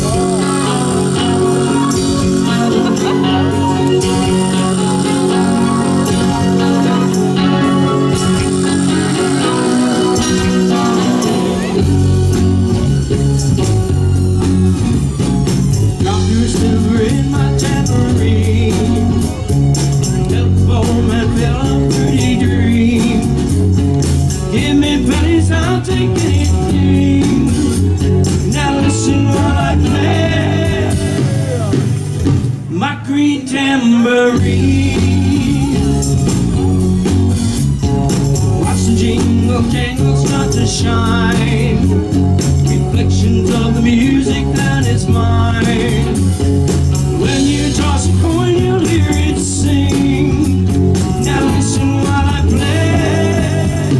Oh. Tambourine. Watch the jingle jangle start to shine. Reflections of the music that is mine. When you toss a coin, you'll hear it sing. Now listen while I play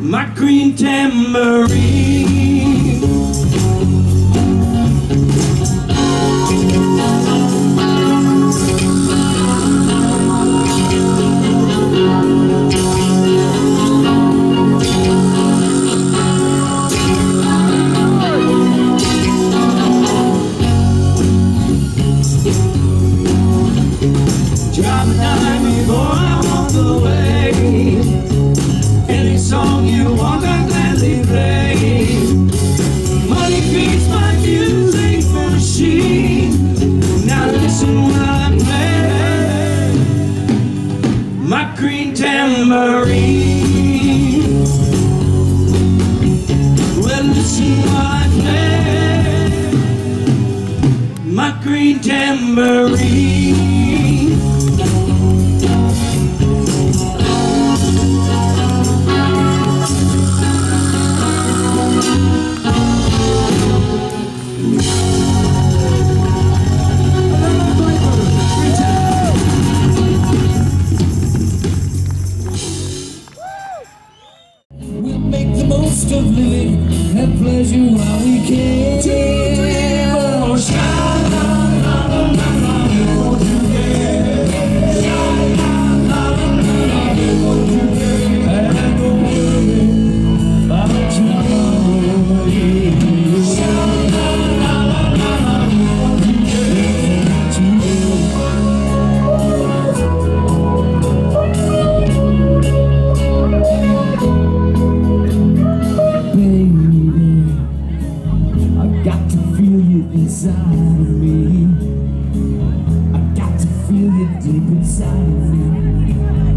my green tambourine. Tambourine. We'll make the most of living, have pleasure while we can. Got to feel you inside of me. I got to feel you deep inside of me.